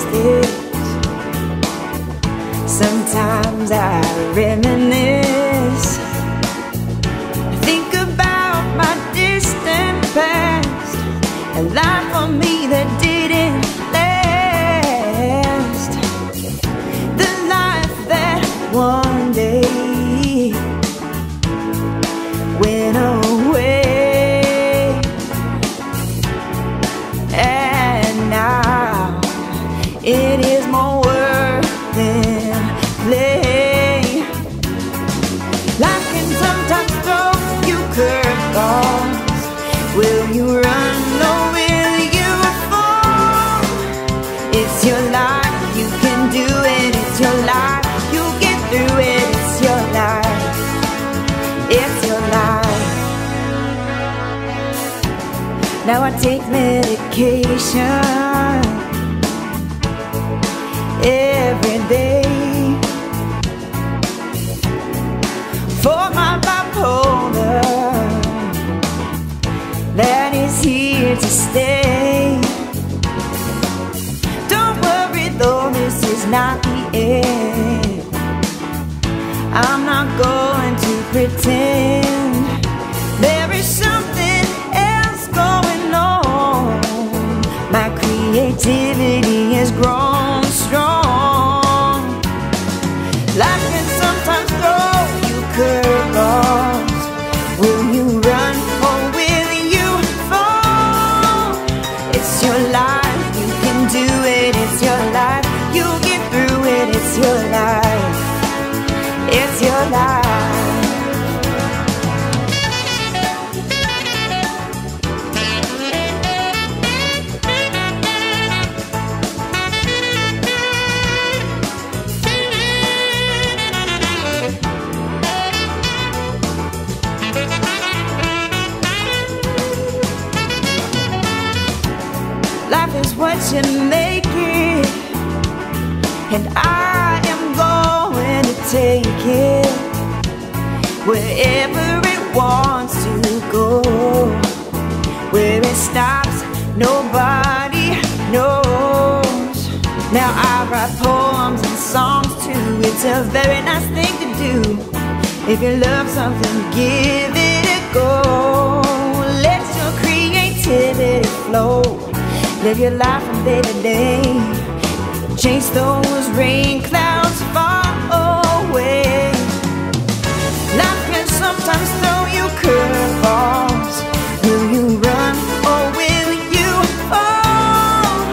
is this? Sometimes I reminisce. It is more worth than play. Life can sometimes throw you curveballs. Will you run or will you fall? It's your life, you can do it. It's your life, you get through it. It's your life, it's your life. Now I take medication is not the end. I'm not going to pretend make it, and I am going to take it wherever it wants to go. Where it stops, nobody knows. Now I write poems and songs too. It's a very nice thing to do. If you love something, give it a go. Let your creativity flow. Live your life from day to day. Chase those rain clouds far away. Life can sometimes throw you curveballs. Will you run or will you fall?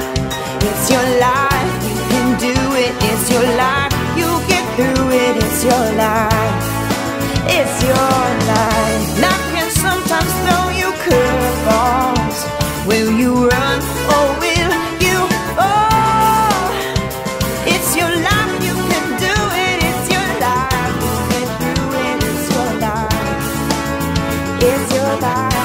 It's your life, you can do it. It's your life, you get through it. It's your life, life,